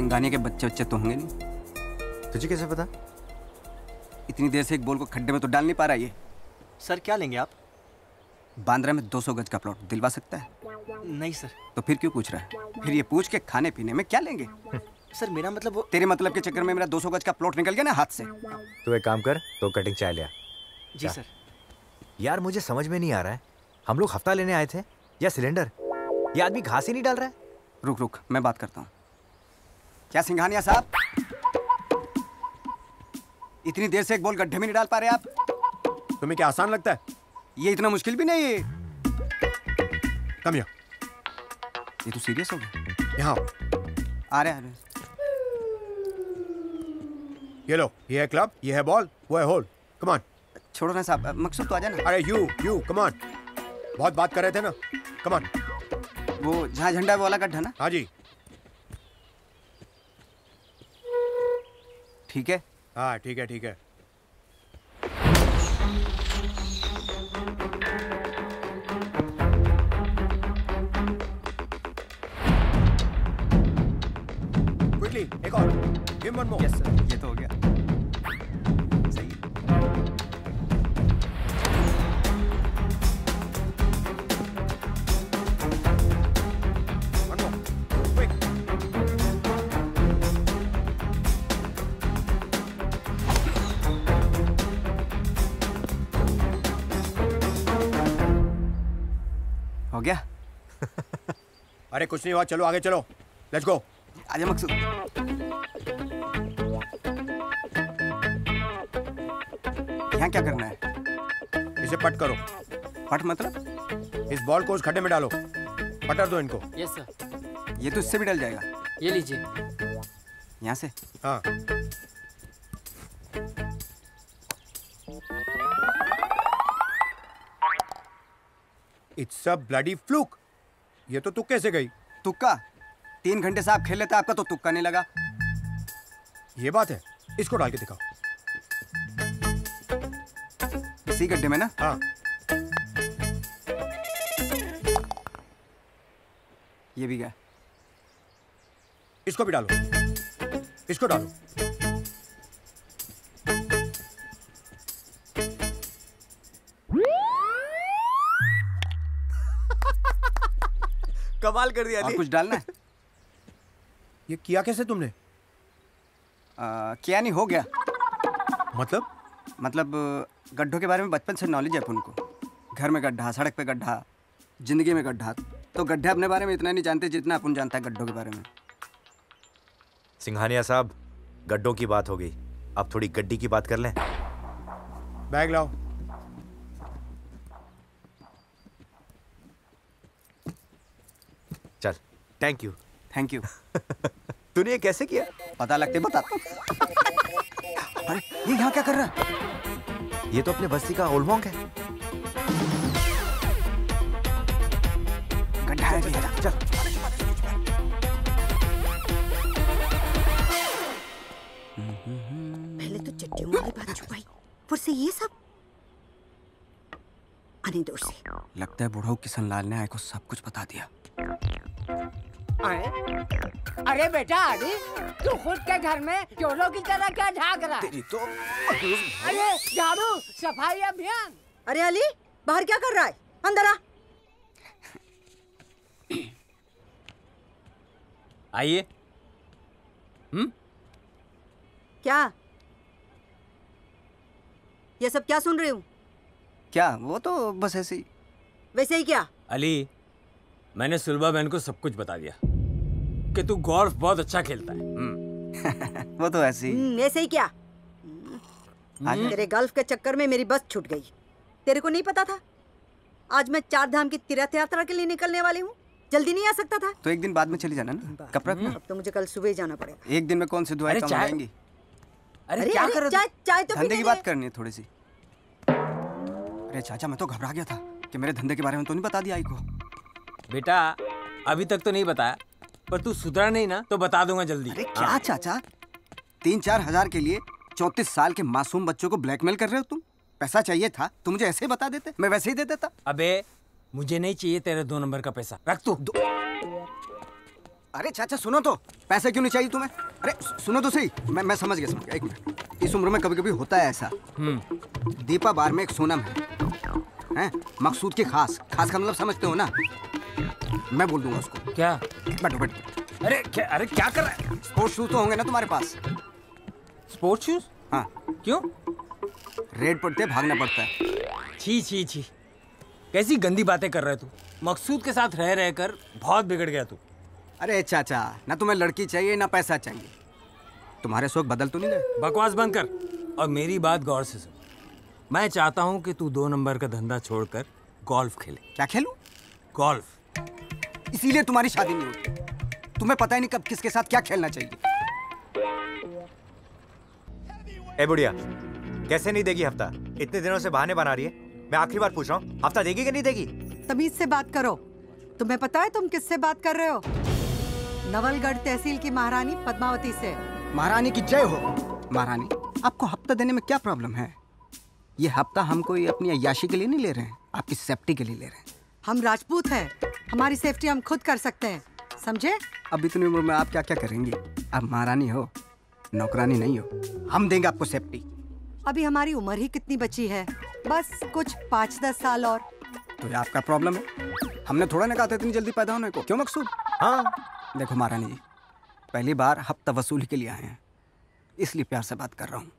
सिंघानिया के बच्चे बच्चे तो होंगे नहीं। तुझे कैसे पता? इतनी देर से एक बॉल को खड्डे में तो डाल नहीं पा रहा ये। सर क्या लेंगे आप? बांद्रा में 200 गज का प्लॉट दिलवा सकता है? नहीं सर। तो फिर क्यों पूछ रहा है? फिर ये पूछ के खाने पीने में क्या लेंगे? सर मेरा मतलब वो तेरे मतलब के चक्कर में मेरा 200 गज का प्लॉट निकल गया ना हाथ से? तू एक काम कर तो कटिंग चाय लिया जी। सर। यार मुझे समझ में नहीं आ रहा है। हम लोग हफ़्ता लेने आए थे या सिलेंडर? ये आदमी घास ही नहीं डाल रहा है? रुक रुक मैं बात करता हूँ। क्या सिंघानिया साहब? इतनी देर से एक बॉल गड्ढे में नहीं डाल पा रहे आप। तुम्हें क्या आसान लगता है? ये इतना मुश्किल भी नहीं है। कम ये तो सीरियस हो गया। यहाँ। आ रहे आ रहे ये लो ये है क्लब ये है बॉल वो है होल कमान छोड़ो ना साहब मकसूद तो आ जाना अरे यू यू कमान बहुत बात कर रहे थे ना। कमान वो जहाँ झंडा है वो वाला गड्ढा ना? हाँ जी। ठीक है? हाँ ठीक है ठीक है। क्विकली एक और। Give one more yes sir ये तो हो गया। अरे कुछ नहीं हुआ चलो आगे चलो। लेट्स गो आजा मकसूद। यहाँ क्या करना है? इसे पट करो। पट मतलब? इस बॉल को उस खड्डे में डालो। पटर दो इनको। यस सर ये तो इससे भी डल जाएगा। ये लीजिए। यहाँ से। हाँ। इट्स अ ब्लडी फ्लूक ये तो तुक्के से गई। तुक्का? तीन घंटे से आप खेल लेते आपका तो तुक्का नहीं लगा। ये बात है इसको डाल के दिखाओ। इसी गड्ढे में ना? हाँ। ये भी गया। इसको भी डालो। इसको डालो। कमाल कर दिया और कुछ डालना है? ये किया कैसे तुमने? आ, क्या नहीं हो गया। मतलब? मतलब गड्ढों के बारे में बचपन से नॉलेज है अपन को। घर में गड्ढा सड़क पे गड्ढा ज़िंदगी में गड्ढा। तो गड्ढे अपने बारे में इतना नहीं जानते जितना अपन जानता है गड्ढों के बारे में। सिंघानिया साहब गड्ढों की बात हो गई। अब थोड़ी गड्डी की बात कर लें। बैग लाओ चल थैंक यू थैंक यू तूने ये कैसे किया? पता लगते बता अरे ये यहाँ क्या कर रहा है? ये तो अपने बस्ती का ओलमोंग है। गड्ढा है भी। चल। पहले तो चट्टियों वाली बात छुपाई। फिर से ये सब? आने दो उसे लगता है बुढ़ऊ किशन लाल ने आए को सब कुछ बता दिया। अरे अरे बेटा अरे तू खुद के घर में चोरों की तरह क्या झाग रहा है? तेरी तो अरे झाड़ू सफ़ाई अभियान। अरे अली बाहर क्या कर रहा है? अंदर आ। आइए। हम्म? क्या? ये सब क्या सुन रही हूँ? क्या वो तो बस ऐसे ही। वैसे ही क्या? अली मैंने सुलभा बहन को सब कुछ बता दिया। कि तू गोल्फ बहुत अच्छा खेलता है। वो तो ऐसे। ही हम्म, ऐसे ही क्या? आजा। तेरे गल्फ के चक्कर में मेरी बस छूट गई। तेरे को नहीं पता था? आज मैं चार धाम की तीर्थ यात्रा के लिए निकलने वाली हूँ। जल्दी नहीं आ सकता था? तो एक दिन बाद में चली जाना ना। कब रखना? अब तो मुझे कल सुबह जाना पड़ेगा। एक दिन में कौन सी दुआएँ कम आएँगी अरे, अरे क्या अरे, कर? रहे चाय चाय तो धंधे की बात करनी है थोड़ी सी। अरे चाचा मैं तो घबरा गया था कि मेरे धंधे के बारे में तो नहीं बता दिया आई को। बेटा अभी तक तो नहीं बताया। पर तू सुधरा नहीं ना तो बता दूँगा जल्दी। अरे क्या चाचा? तीन चार हज़ार के लिए चौंतीस साल के मासूम बच्चों को ब्लैकमेल कर रहे हो तुम? पैसा चाहिए था तो मुझे ऐसे ही बता देते। मैं वैसे ही दे देता। अबे मुझे नहीं चाहिए तेरे दो नंबर का पैसा। रख तू। अरे चाचा सुनो तो। पैसे क्यों नहीं चाहिए तुम्हें? अरे सुनो तो सही। मैं मैं समझ गया समझ गया। एक मिनट। इस उम्र में कभी कभी होता है ऐसा। दीपा बार में एक सोनम है। हैं? मकसूद की खास। खास का मतलब समझते हो ना? मैं बोल दूँगा उसको। क्या? बैठो बैठो। अरे क्या अरे क्या कर रहा है? स्पोर्ट्स शूज़ तो होंगे ना तुम्हारे पास। स्पोर्ट्स शूज़ हाँ। क्यों? रेड पड़ते भागना पड़ता है। छी छी छी। कैसी गंदी बातें कर रहे तू? मकसूद के साथ रह रह कर बहुत बिगड़ गया तू। अरे चाचा ना तुम्हें लड़की चाहिए ना पैसा चाहिए। तुम्हारे शौक बदल तो नहीं गए? बकवास बंद कर। और मेरी बात गौर से सुन। मैं चाहता हूँ कि तू दो नंबर का धंधा छोड़कर गोल्फ खेले। क्या खेलूं? गोल्फ इसीलिए तुम्हारी शादी नहीं होती तुम्हें पता ही नहीं कब किसके साथ क्या खेलना चाहिए। ए बुढ़िया कैसे नहीं देगी हफ़्ता? इतने दिनों से बहाने बना रही है। मैं आखिरी बार पूछ रहा हूँ हफ़्ता देगी कि नहीं देगी? तमीज से बात करो। तुम्हें पता है तुम किससे बात कर रहे हो? नवलगढ़ तहसील की महारानी पद्मावती से। महारानी की जय हो। महारानी आपको हफ़्ता देने में क्या प्रॉब्लम है? ये हफ़्ता हम कोई अपनी अयाशी के लिए नहीं ले रहे हैं आपकी सेफ्टी के लिए ले रहे हैं। हम राजपूत हैं। हमारी सेफ्टी हम खुद कर सकते हैं। समझे? अब इतनी उम्र में आप क्या क्या करेंगी? आप महारानी हो नौकरानी नहीं हो हम देंगे आपको सेफ्टी अभी हमारी उम्र ही कितनी बची है? बस कुछ पाँच दस साल और। तो ये आपका प्रॉब्लम है। हमने थोड़ा ना कहा था इतनी जल्दी पैदा होने को। क्यों मकसूद? हाँ। देखो महारानी जी पहली बार हफ़्ता वसूली के लिए आए हैं। इसलिए प्यार से बात कर रहा हूँ।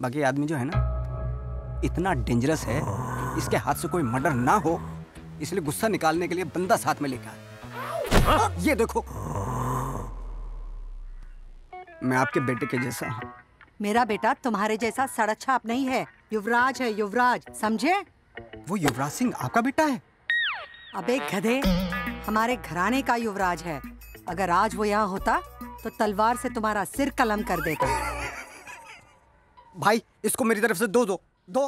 बाकी आदमी जो है ना इतना डेंजरस है इसके हाथ से कोई मर्डर ना हो। इसलिए गुस्सा निकालने के लिए बंदा साथ में लेकर आया। ये देखो। मैं आपके बेटे के जैसा हूँ। मेरा बेटा तुम्हारे जैसा सड़क छाप नहीं है। युवराज है युवराज। समझे? वो युवराज सिंह आपका बेटा है? अबे गधे हमारे घराने का युवराज है। अगर आज वो यहाँ होता तो तलवार से तुम्हारा सिर कलम कर देता। भाई इसको मेरी तरफ़ से दो दो दो।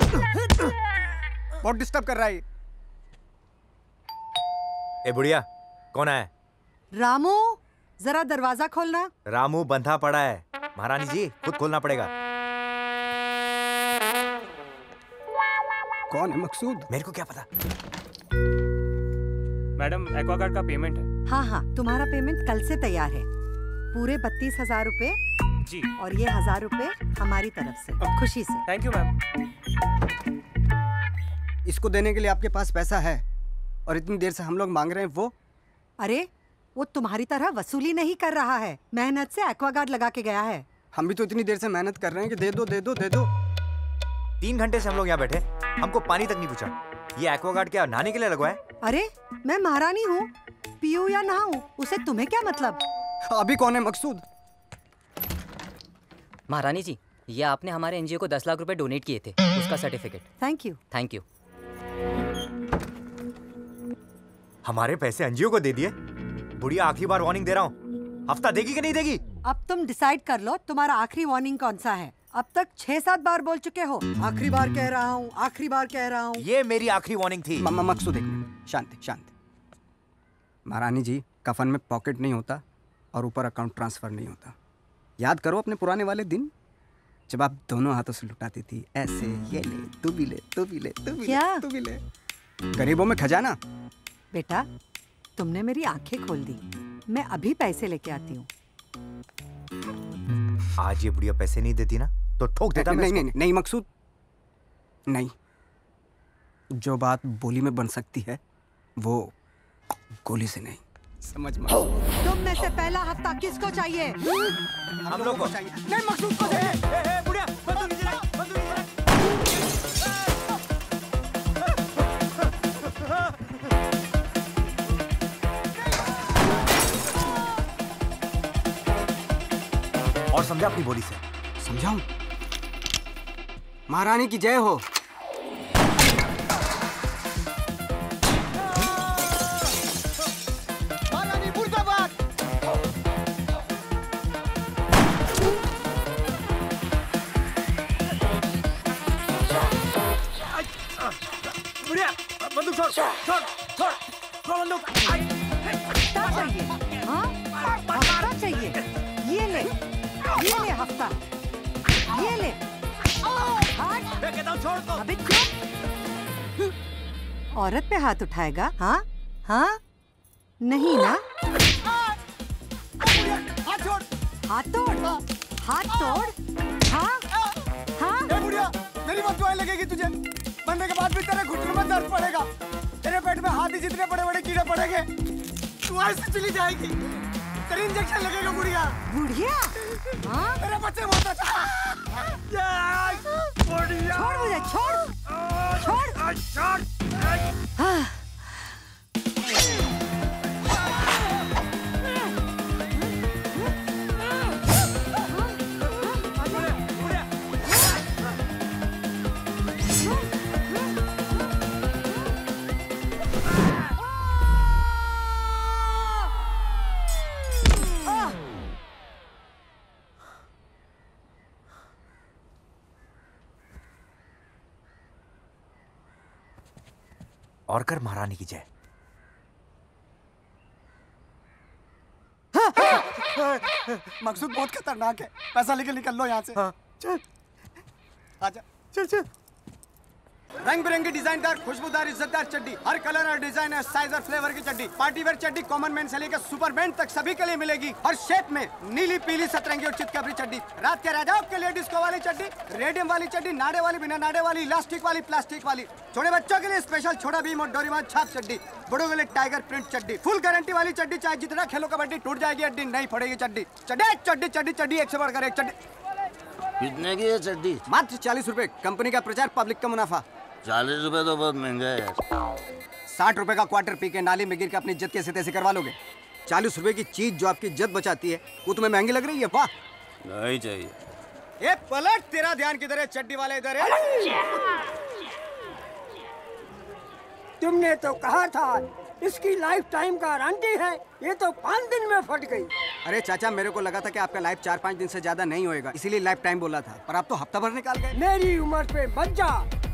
बहुत डिस्टर्ब कर रहा है। ए बुढ़िया कौन है रामू जरा दरवाज़ा खोलना। रामू बंधा पड़ा है। महारानी जी खुद खोलना पड़ेगा। कौन है मकसूद? मेरे को क्या पता? मैडम एक्वागार्ड का पेमेंट है। हाँ हाँ तुम्हारा पेमेंट कल से तैयार है। पूरे बत्तीस हज़ार रूपए जी। और ये हज़ार रूपए हमारी तरफ़ से। खुशी से। थैंक यू मैम इसको देने के लिए आपके पास पैसा है। और इतनी देर से हम लोग मांग रहे हैं वो। अरे वो तुम्हारी तरह वसूली नहीं कर रहा है। मेहनत से एक्वागार्ड लगा के गया है। हम भी तो इतनी देर से मेहनत कर रहे हैं कि दे दो दे दो दे दो। तीन घंटे से हम लोग यहाँ बैठे हमको पानी तक नहीं पूछा। ये एक्वागार्ड क्या नहाने के लिए लगवा है? अरे मैं महारानी हूँ। पीऊँ या नहाऊं उसे तुम्हें क्या मतलब? अभी कौन है मकसूद? महारानी जी ये आपने हमारे एनजीओ को दस लाख रुपए डोनेट किए थे उसका certificate. Thank you thank you हमारे पैसे एनजीओ को दे दिए। बुढ़िया आखिरी बार वार्निंग दे रहा हूँ। हफ़्ता देगी कि नहीं देगी? अब तुम डिसाइड कर लो तुम्हारा आखिरी वार्निंग कौन सा है। अब तक छह सात बार बोल चुके हो। आखिरी बार कह रहा हूँ आखिरी बार कह रहा हूँ। ये मेरी आखिरी वार्निंग थी। म- म- मकसूद शांति शांति। महारानी जी कफन में पॉकेट नहीं होता और ऊपर अकाउंट ट्रांसफ़र नहीं होता। याद करो अपने पुराने वाले दिन जब आप दोनों हाथों से लुटाती थी। ऐसे ये ले तू भी ले तू भी ले तू भी ले तू भी ले। गरीबों में खजाना। बेटा तुमने मेरी आँखें खोल दी। मैं अभी पैसे लेके आती हूँ। आज ये बुढ़िया पैसे नहीं देती ना? तो ठोक देता नहीं। नहीं नहीं नहीं मकसूद। नहीं। जो बात बोली में बन सकती है वो गोली से नहीं। समझ में तुम में से पहला हफ़्ता किसको चाहिए? हम लोग को चाहिए। नहीं मकसूद को दे। समझा अपनी बोली से। समझाऊं? महारानी की जय हो। बंदूक छोड़ छोड़ छोड़ छोड़। बंदूक हफ़्ता। ये ले। छोड़ औरत पे हाथ उठाएगा हाँ? हाँ? नहीं ना? हाथ तोड़। हाथ तोड़। हाँ? हाँ? बुढ़िया मेरी बात दुआएँ लगेगी तुझे मरने के बाद भी तेरे घुटने में दर्द पड़ेगा तेरे पेट में हाथी जितने बड़े बड़े कीड़े पड़ेंगे, तू ऐसे चली जाएगी। तेरे इंजेक्शन लगेगा बुढ़िया बुढ़िया हाँ? तेरे बच्चे बहुत अच्छा बुढ़िया छोड़ मुझे छोड़। छोड़। हाँ। और कर महारानी की जय। मकसूद बहुत खतरनाक है। पैसा लेके निकल लो यहाँ से। चल। आजा। चल चल। रंग बिरंगी डिजाइनदार खुशबूदार इज्जतदार चड्डी हर कलर और डिज़ाइन और साइज़ और फ्लेवर की चड्डी। पार्टी वेयर चड्डी कॉमन मैन से लेकर सुपर मैन तक सभी के लिए मिलेगी। हर शेप में नीली पीली सतरंगी और चितकबरी चड्डी। रात के राजाओं के लिए डिस्को वाली चड्डी रेडियम वाली चड्डी नाड़े वाली बिना नाड़े वाली इलास्टिक वाली प्लास्टिक वाली। छोटे बच्चों के लिए स्पेशल छोटा भीम और डोरीमान छाप चड्डी। बड़ों के लिए टाइगर प्रिंट चड्डी। फुल गारंटी वाली चड्डी चाहे जितना खेलो कबड्डी टूट जाएगी अड्डी नहीं पड़ेगी चड्डी। चड्डी चड्डी चड्डी चड्डी एक से बढ़कर एक चड्डी। कितने की है चड्डी? मात्र चालीस रुपए। कंपनी का प्रचार पब्लिक का मुनाफा। चालीस रुपए तो बहुत महँगा है यार। साठ रुपए का क्वार्टर पी के नाली में गिर के अपनी इज़्ज़त कैसे तैसे करवा लोगे। चालीस रुपए की चीज़ जो आपकी इज़्ज़त बचाती है वो तुम्हें महँगी लग रही है? वाह! नहीं चाहिए। ए पलट तेरा ध्यान किधर है? चड्डी वाले इधर है। तुमने तो कहा था इसकी लाइफ टाइम गारंटी है ये तो पाँच दिन में फट गई। अरे चाचा मेरे को लगा था कि आपका लाइफ चार पाँच दिन से ज़्यादा नहीं होएगा इसीलिए लाइफ टाइम बोला था पर आप तो हफ़्ता भर निकाल गए। मेरी उम्र पे मत जा।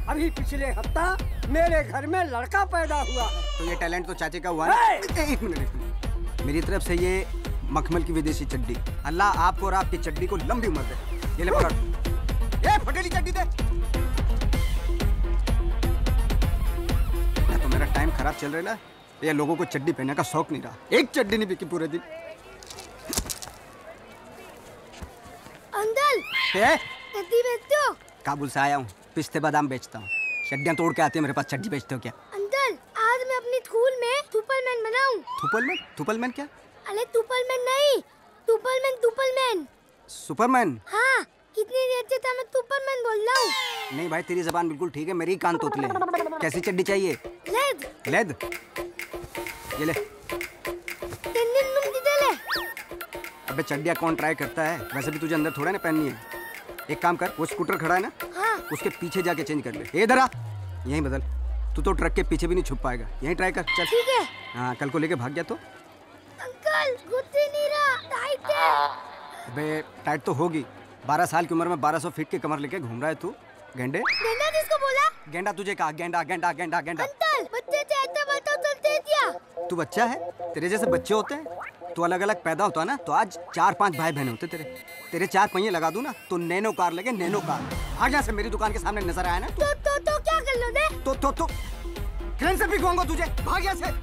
अभी पिछले हफ़्ता मेरे घर में लड़का पैदा हुआ है। तो ये टैलेंट तो चाचे का हुआ हे! एक मिनट मेरी तरफ़ से ये मखमल की विदेशी चड्डी। अल्लाह आपको और आपकी चड्डी को लंबी उम्र दे। ये ले पकड़। ए फटेली चड्डी दे। तो मेरा टाइम खराब चल रहा है या लोगों को चड्डी पहनने का शौक नहीं रहा। एक चड्डी नहीं बिकी पूरे दिन। बेचते हो? काबुल से आया हूँ। पिस्ते बादाम बेचता हूँ। चड्डियाँ तोड़ के आती है मेरे पास चड्डी बेचते हो क्या? अंकल आज मैं अपनी स्कूल में सुपरमैन बनाऊँ। थुपलमैन? थुपलमैन क्या? अरे सुपरमैन नहीं सुपरमैन सुपरमैन सुपरमैन? हाँ कितनी देर से था मैं सुपरमैन बोल रहा हूँ। नहीं भाई तेरी जबान बिल्कुल ठीक है मेरी कान तोतले। कैसी चड्डी चाहिए? लेद। लेद? ये ले। अबे चड्डिया कौन ट्राई करता है? वैसे भी तुझे अंदर थोड़ा ना पहननी है। एक काम कर वो स्कूटर खड़ा है ना? हाँ। उसके पीछे जाके चेंज कर ले। इधर आ। यहीं बदल। तू तो ट्रक के पीछे भी नहीं छुप पाएगा। यहीं ट्राई कर चल। ठीक है। हाँ कल को लेके भाग गया तो? अंकल नहीं रहा। टाइट है। अबे टाइट तो होगी। बारह साल की उम्र में बारह सौ फीट की कमर लेके घूम रहा है तू। गेंडे? गेंडा जिसको बोला? गेंडा तुझे कहा? गेंडा गेंडा गेंडा गेंडा। अंकल बच्चे तू बच्चा है? तेरे जैसे बच्चे होते हैं? तू अलग अलग पैदा होता ना तो आज चार पाँच भाई बहन होते तेरे। तेरे चार पहिए लगा दूँ ना तो नैनो कार लगे नैनो कार। भाग यहाँ से मेरी दुकान के सामने नज़र आया ना तू तो तो तो क्या कर लो दे तो तो तो ट्रेन से भिगवाऊँगा तुझे भाग यहाँ से।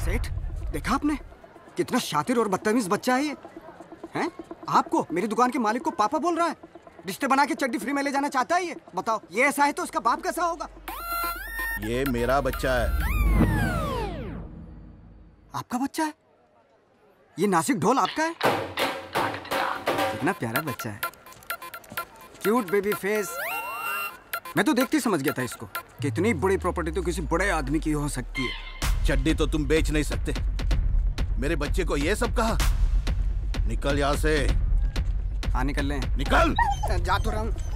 सेठ देखा आपने? कितना शातिर और बदतमीज बच्चा है ये। हैं आपको मेरी दुकान के मालिक को पापा बोल रहा है। रिश्ते बना के चड्डी फ्री में ले जाना चाहता है ये। बताओ ये ऐसा है तो उसका बाप कैसा होगा? ये मेरा बच्चा है। आपका बच्चा है? ये नासिक ढोल आपका है? कितना प्यारा बच्चा है। क्यूट बेबी फेस मैं तो देखते समझ गया था इसको कितनी बड़ी प्रॉपर्टी तो किसी बड़े आदमी की हो सकती है। चड्डी तो तुम बेच नहीं सकते। मेरे बच्चे को ये सब कहा? निकल यहाँ से। हाँ निकल लें। निकल! जा तो रहा हूँ।